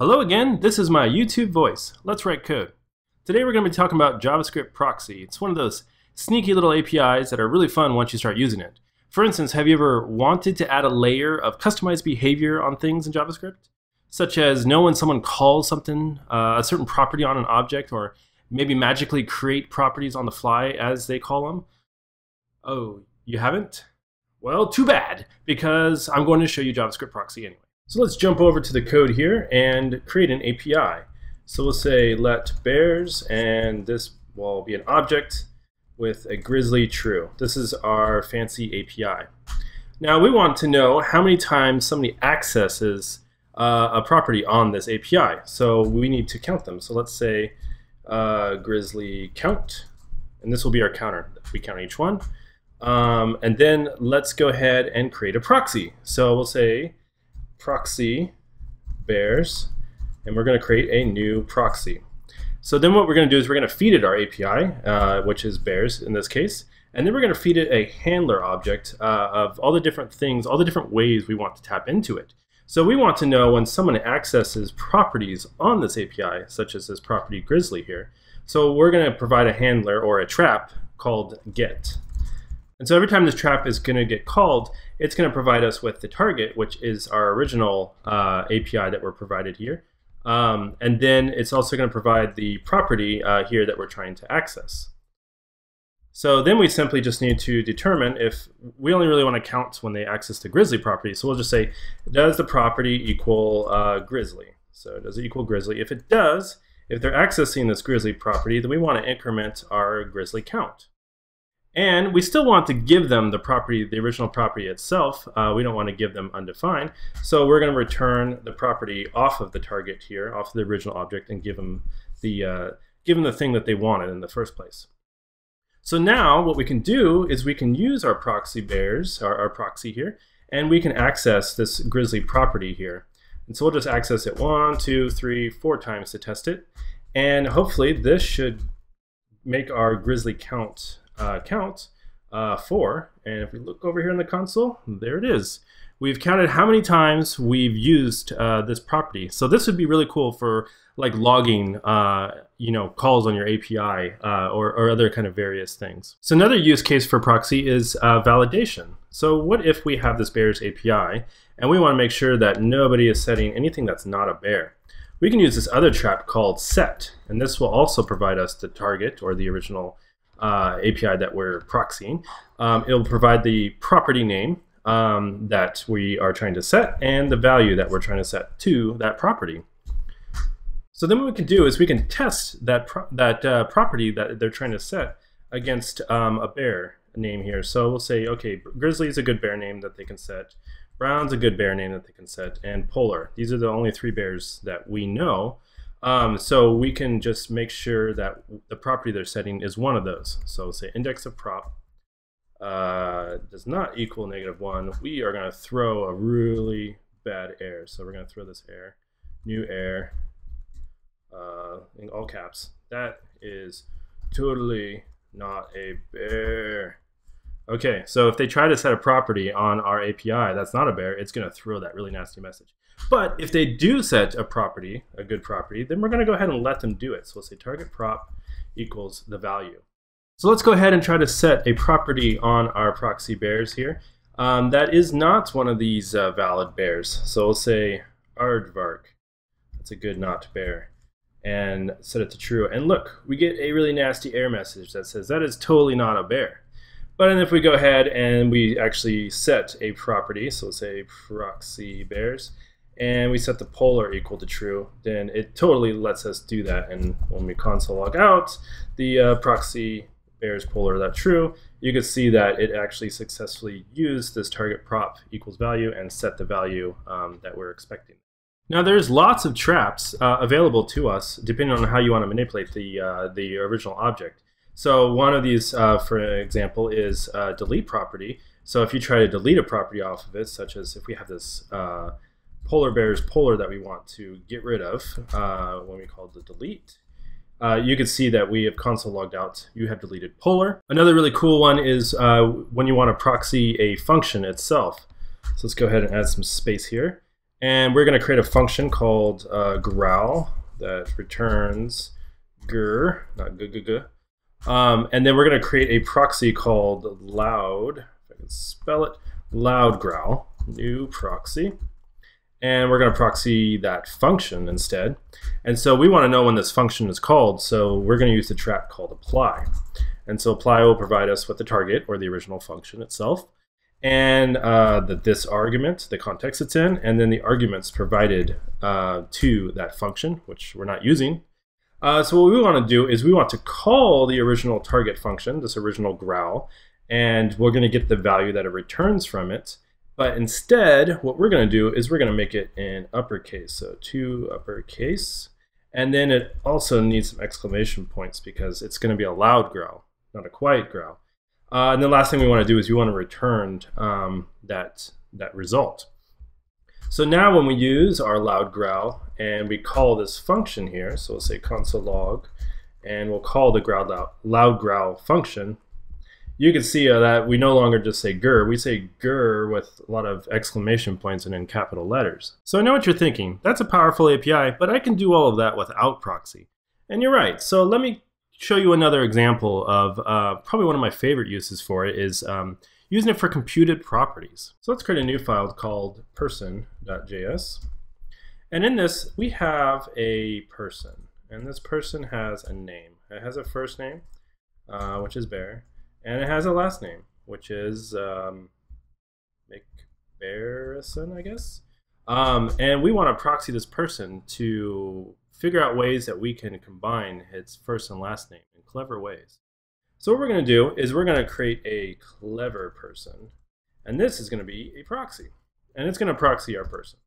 Hello again, this is my YouTube voice. Let's write code. Today we're going to be talking about JavaScript Proxy. It's one of those sneaky little APIs that are really fun once you start using it. For instance, have you ever wanted to add a layer of customized behavior on things in JavaScript? Such as know when someone calls something, uh, a certain property on an object, or maybe magically create properties on the fly as they call them? Oh, you haven't? Well, too bad, because I'm going to show you JavaScript Proxy anyway. So let's jump over to the code here and create an API. So we'll say let bears, and this will be an object with a grizzly true. This is our fancy API. Now we want to know how many times somebody accesses uh, a property on this API. So we need to count them. So let's say uh, grizzly count, and this will be our counter. We count each one. Um, and then let's go ahead and create a proxy. So we'll say proxy bears, and we're going to create a new proxy. So then what we're going to do is we're going to feed it our API, uh, which is bears in this case, and then we're going to feed it a handler object uh, of all the different things, all the different ways we want to tap into it. So we want to know when someone accesses properties on this API, such as this property grizzly here. So we're going to provide a handler or a trap called get. And so every time this trap is going to get called, it's going to provide us with the target, which is our original uh, API that we're provided here. Um, and then it's also going to provide the property uh, here that we're trying to access. So then we simply just need to determine if we only really want to count when they access the grizzly property. So we'll just say, does the property equal uh, grizzly? So does it equal grizzly? If it does, if they're accessing this grizzly property, then we want to increment our grizzly count. And we still want to give them the property, the original property itself. Uh, we don't want to give them undefined. So we're going to return the property off of the target here, off of the original object, and give them the uh, give them the thing that they wanted in the first place. So now what we can do is we can use our proxy bears, our, our proxy here, and we can access this grizzly property here. And so we'll just access it one, two, three, four times to test it. And hopefully this should make our grizzly count uh, count uh, four. And if we look over here in the console, there it is. We've counted how many times we've used uh, this property. So this would be really cool for like logging, uh, you know, calls on your API uh, or, or, other kind of various things. So another use case for proxy is uh, validation. So what if we have this bears API and we want to make sure that nobody is setting anything that's not a bear? We can use this other trap called set, and this will also provide us the target or the original uh, API that we're proxying. Um, it'll provide the property name um, that we are trying to set and the value that we're trying to set to that property. So then what we can do is we can test that pro that uh, property that they're trying to set against um, a bear name here. So we'll say, okay, Grizzly is a good bear name that they can set. Brown's a good bear name that they can set, and Polar. These are the only three bears that we know. Um, so we can just make sure that the property they're setting is one of those. So say index of prop uh, does not equal negative one. We are going to throw a really bad error. So we're going to throw this error, new error, uh, in all caps. That is totally not a bear. Okay, so if they try to set a property on our API that's not a bear, it's going to throw that really nasty message. But if they do set a property, a good property, then we're going to go ahead and let them do it. So we'll say target prop equals the value. So let's go ahead and try to set a property on our proxy bears here. Um, that is not one of these uh, valid bears. So we'll say aardvark. That's a good not bear. And set it to true. And look, we get a really nasty error message that says that is totally not a bear. But then if we go ahead and we actually set a property, so let's say proxy bears, and we set the polar equal to true, then it totally lets us do that. And when we console log out, the uh, proxy bears polar that true, you can see that it actually successfully used this target prop equals value and set the value um, that we're expecting. Now there's lots of traps uh, available to us depending on how you want to manipulate the, uh, the original object. So one of these, uh, for example, is uh, delete property. So if you try to delete a property off of it, such as if we have this uh, polar bear's polar that we want to get rid of uh, when we call the delete. Uh, you can see that we have console logged out. You have deleted polar. Another really cool one is uh, when you want to proxy a function itself. So let's go ahead and add some space here. And we're going to create a function called uh, growl that returns grr, not g g g. Um, and then we're going to create a proxy called loud, if I can spell it, loud growl, new proxy. And we're going to proxy that function instead. And so we want to know when this function is called, so we're going to use the trap called apply. And so apply will provide us with the target or the original function itself and uh, the this argument, the context it's in, and then the arguments provided uh, to that function, which we're not using. Uh, so what we want to do is we want to call the original target function, this original growl, and we're going to get the value that it returns from it. But instead, what we're going to do is we're going to make it in uppercase, so two uppercase. And then it also needs some exclamation points because it's going to be a loud growl, not a quiet growl. Uh, and the last thing we want to do is we want to return um, that, that result. So now when we use our loud growl and we call this function here, so we'll say console log, and we'll call the growl loud, loud growl function, you can see uh, that we no longer just say grr, we say grr with a lot of exclamation points and in capital letters. So I know what you're thinking, that's a powerful API, but I can do all of that without proxy. And you're right, so let me show you another example of uh, probably one of my favorite uses for it is um, using it for computed properties. So let's create a new file called person.js. And in this, we have a person. And this person has a name. It has a first name, uh, which is Bear. And it has a last name, which is um, McBarrison, I guess. Um, and we want to proxy this person to figure out ways that we can combine its first and last name in clever ways. So what we're going to do is we're going to create a clever person. And this is going to be a proxy. And it's going to proxy our person.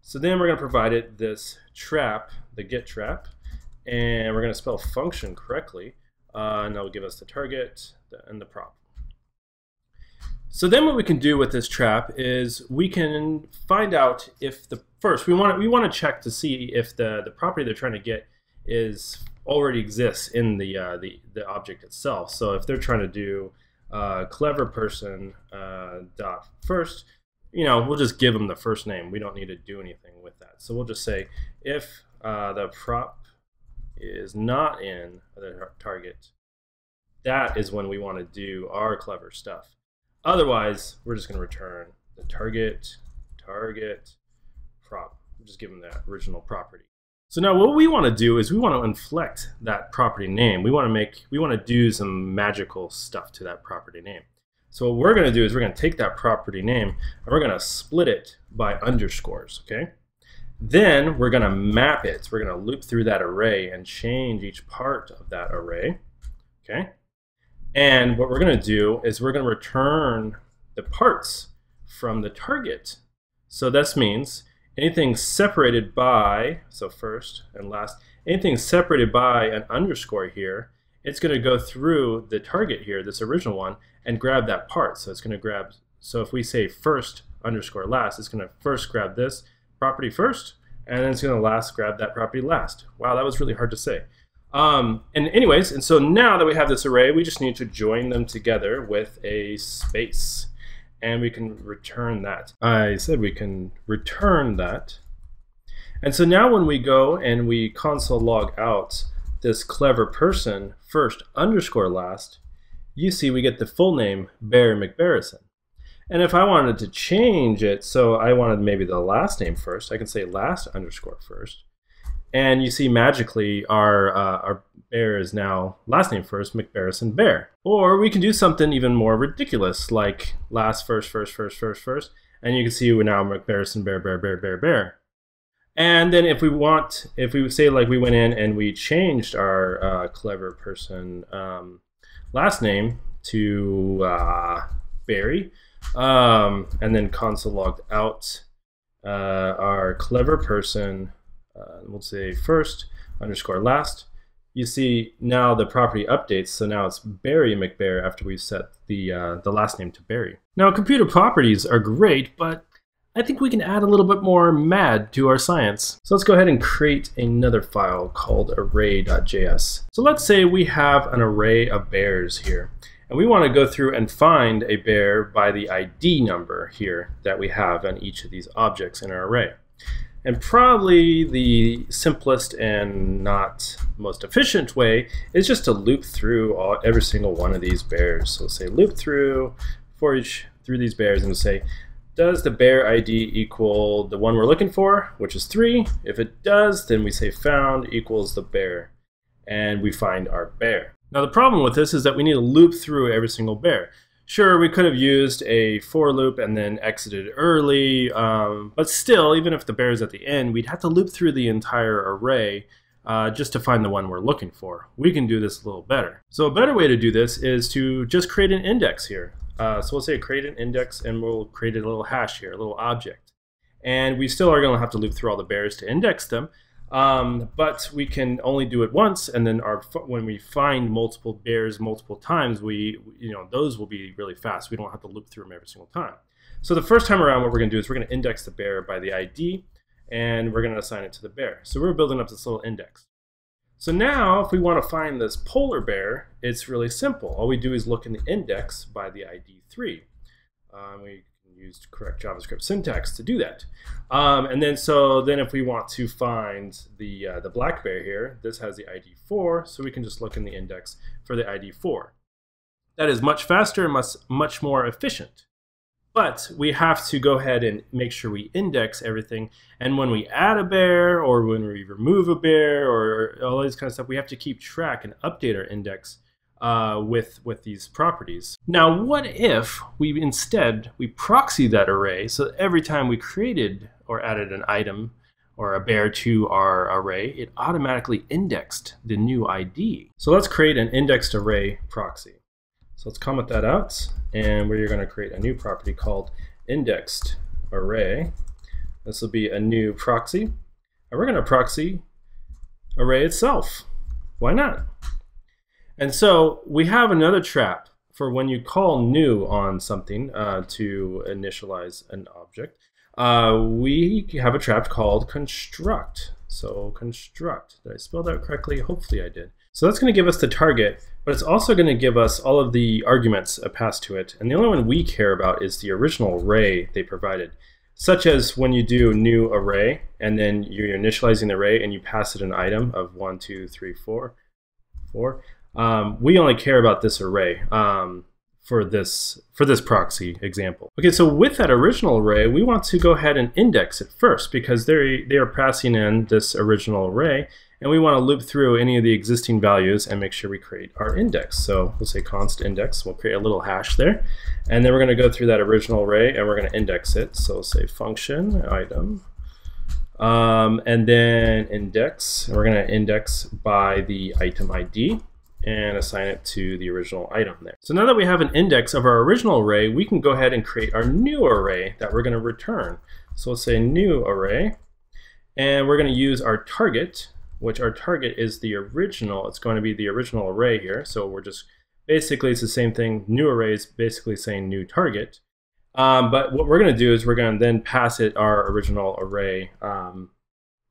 So then we're going to provide it this trap, the get trap. And we're going to spell function correctly. Uh, and that'll give us the target and the prop. So then what we can do with this trap is we can find out if the first we want to, we want to check to see if the the property they're trying to get is already exists in the uh, the the object itself. So if they're trying to do uh, clever person uh, dot first, you know, we'll just give them the first name. We don't need to do anything with that. So we'll just say if uh, the prop is not in the target, that is when we want to do our clever stuff. Otherwise, we're just going to return the target, target, prop. Just give them that original property. So now what we want to do is we want to inflect that property name. We want to make, we want to do some magical stuff to that property name. So what we're going to do is we're going to take that property name and we're going to split it by underscores, okay? Then we're going to map it. We're going to loop through that array and change each part of that array, okay? And what we're going to do is we're going to return the parts from the target. So this means anything separated by, so first and last, anything separated by an underscore here, it's going to go through the target here, this original one, and grab that part. So it's going to grab, so if we say first underscore last, it's going to first grab this property first, and then it's going to last grab that property last. Wow, that was really hard to say. Um, and anyways, and so now that we have this array, we just need to join them together with a space. And we can return that. I said we can return that. And so now when we go and we console log out this clever person first underscore last, you see we get the full name Bear McBarrison. And if I wanted to change it, so I wanted maybe the last name first, I can say last underscore first and you see magically our uh, our bear is now last name first McBarrison Bear. Or we can do something even more ridiculous like last first first first first first, and you can see we're now McBarrison Bear Bear Bear Bear Bear. And then if we want, if we say like we went in and we changed our uh, clever person um, last name to uh, Barry, um, and then console logged out uh, our clever person uh, we'll say first underscore last. You see now the property updates, so now it's Barry McBear after we've set the, uh, the last name to Barry. Now computed properties are great, but I think we can add a little bit more mad to our science. So let's go ahead and create another file called array.js. So let's say we have an array of bears here. And we want to go through and find a bear by the ID number here that we have on each of these objects in our array. And probably the simplest and not most efficient way is just to loop through all, every single one of these bears. So say loop through for each through these bears and say, does the bear ID equal the one we're looking for, which is 3? If it does, then we say found equals the bear, and we find our bear. Now the problem with this is that we need to loop through every single bear. Sure, we could have used a for loop and then exited early, um, but still, even if the bear is at the end, we'd have to loop through the entire array uh, just to find the one we're looking for. We can do this a little better. So a better way to do this is to just create an index here. Uh, so we'll say create an index and we'll create a little hash here, a little object. And we still are going to have to loop through all the bears to index them. Um, but we can only do it once, and then our when we find multiple bears multiple times, we you know those will be really fast. We don't have to loop through them every single time. So the first time around, what we're going to do is we're going to index the bear by the ID, and we're going to assign it to the bear. So we're building up this little index. So now, if we want to find this polar bear, it's really simple. All we do is look in the index by the ID 3. Um, we can use correct JavaScript syntax to do that. Um, and then, so then if we want to find the, uh, the black bear here, this has the ID 4, so we can just look in the index for the ID 4. That is much faster and much, much more efficient. But we have to go ahead and make sure we index everything. And when we add a bear or when we remove a bear or all this kind of stuff, we have to keep track and update our index uh, with, with these properties. Now, what if we instead, we proxy that array so that every time we created or added an item or a bear to our array, it automatically indexed the new ID. So let's create an indexed array proxy. So let's comment that out, and we're going to create a new property called indexed array. This will be a new proxy, and we're going to proxy array itself. Why not? And so we have another trap for when you call new on something uh, to initialize an object. Uh, we have a trap called construct. So construct, did I spell that correctly? Hopefully I did. So that's going to give us the target, but it's also going to give us all of the arguments passed to it. And the only one we care about is the original array they provided, such as when you do new array, and then you're initializing the array and you pass it an item of one, two, three, four, four. Um, we only care about this array. Um, for this for this proxy example. Okay, so with that original array, we want to go ahead and index it first because they they are passing in this original array, and we want to loop through any of the existing values and make sure we create our index. So we'll say const index. We'll create a little hash there, and then we're going to go through that original array and we're going to index it. So we'll say function item. Um, and then index, we're going to index by the item ID and assign it to the original item there. So now that we have an index of our original array, we can go ahead and create our new array that we're going to return. So let's say new array, and we're going to use our target, which our target is the original. It's going to be the original array here. So we're just basically it's the same thing. New array is basically saying new target. Um, but what we're going to do is we're going to then pass it our original array um,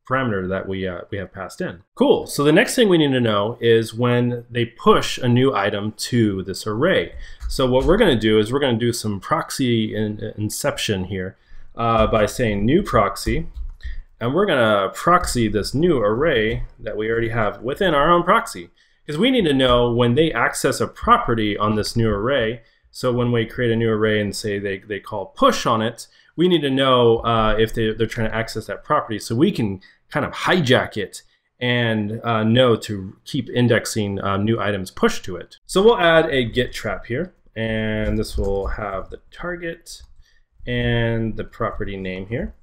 parameter that we, uh, we have passed in. Cool. So the next thing we need to know is when they push a new item to this array. So what we're going to do is we're going to do some proxy in, inception here uh, by saying new proxy. And we're going to proxy this new array that we already have within our own proxy. Because we need to know when they access a property on this new array, so when we create a new array and say they, they call push on it, we need to know uh, if they, they're trying to access that property so we can kind of hijack it and uh, know to keep indexing um, new items pushed to it. So we'll add a get trap here, and this will have the target and the property name here.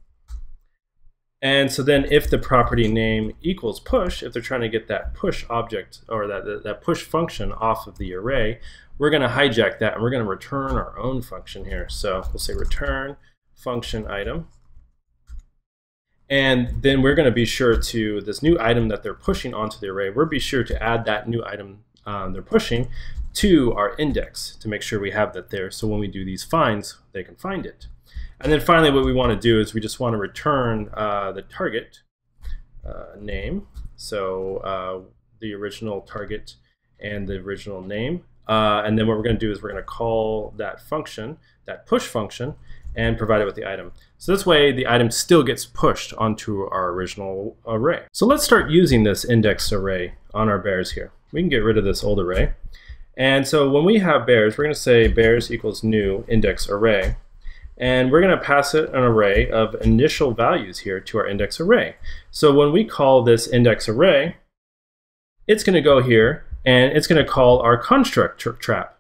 And so then if the property name equals push, if they're trying to get that push object or that, that push function off of the array, we're going to hijack that and we're going to return our own function here. So we'll say return function item and then we're going to be sure to, this new item that they're pushing onto the array, we'll be sure to add that new item um, they're pushing to our index to make sure we have that there. So when we do these finds, they can find it. And then finally, what we want to do is we just want to return uh, the target uh, name. So uh, the original target and the original name Uh, and then what we're going to do is we're going to call that function, that push function, and provide it with the item. So this way the item still gets pushed onto our original array. So let's start using this index array on our bears here. We can get rid of this old array. And so when we have bears, we're going to say bears equals new index array. And we're going to pass it an array of initial values here to our index array. So when we call this index array, it's going to go here and it's going to call our construct trap.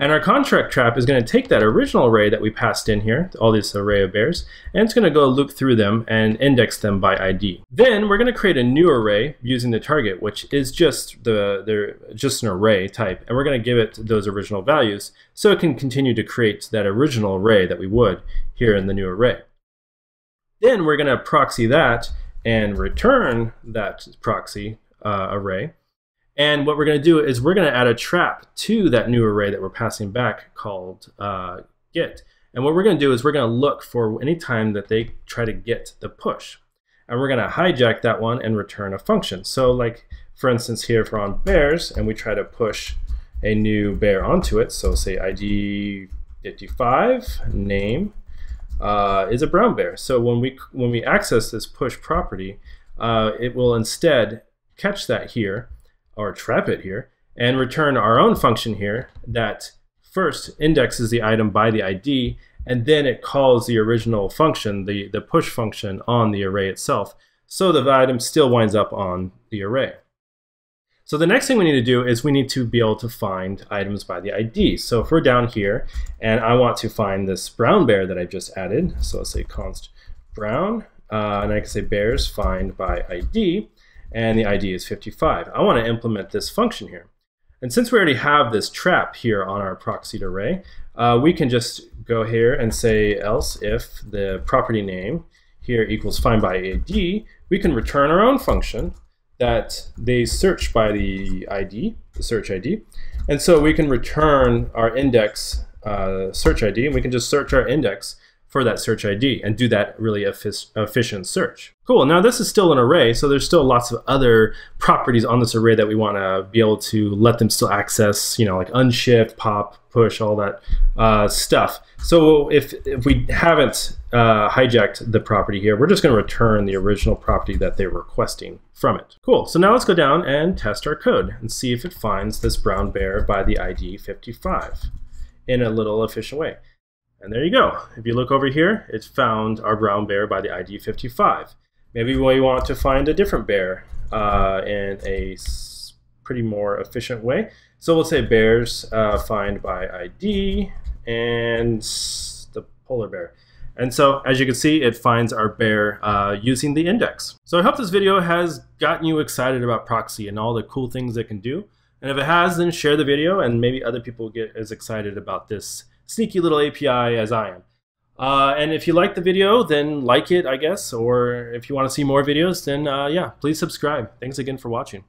And our construct trap is going to take that original array that we passed in here, all this array of bears, and it's going to go loop through them and index them by ID. Then we're going to create a new array using the target, which is just the, just an array type, and we're going to give it those original values so it can continue to create that original array that we would here in the new array. Then we're going to proxy that and return that proxy uh, array and what we're going to do is we're going to add a trap to that new array that we're passing back called uh, get. And what we're going to do is we're going to look for any time that they try to get the push. And we're going to hijack that one and return a function. So like, for instance, here if we're on bears and we try to push a new bear onto it, so say ID 55, name, uh, is a brown bear. So when we, when we access this push property, uh, it will instead catch that here or trap it here, and return our own function here that first indexes the item by the ID, and then it calls the original function, the, the push function on the array itself, so the item still winds up on the array. So the next thing we need to do is we need to be able to find items by the ID. So if we're down here and I want to find this brown bear that I just added, so let's say const brown, uh, and I can say bears find by ID, and the ID is 55. I want to implement this function here. And since we already have this trap here on our proxied array, uh, we can just go here and say else if the property name here equals find by ID, we can return our own function that they search by the ID, the search ID. And so we can return our index uh, search ID, and we can just search our index for that search ID and do that really efficient search. Cool, now this is still an array, so there's still lots of other properties on this array that we want to be able to let them still access, you know, like unshift, pop, push, all that uh, stuff. So if, if we haven't uh, hijacked the property here, we're just going to return the original property that they're requesting from it. Cool, so now let's go down and test our code and see if it finds this brown bear by the ID 55 in a little efficient way. And there you go. If you look over here, it's found our brown bear by the ID 55. Maybe we want to find a different bear uh, in a pretty more efficient way. So we'll say bears uh, find by ID and the polar bear. And so, as you can see, it finds our bear uh, using the index. So I hope this video has gotten you excited about Proxy and all the cool things it can do. And if it has, then share the video and maybe other people get as excited about this sneaky little API as I am. Uh, and if you like the video, then like it, I guess. Or if you want to see more videos, then uh, yeah, please subscribe. Thanks again for watching.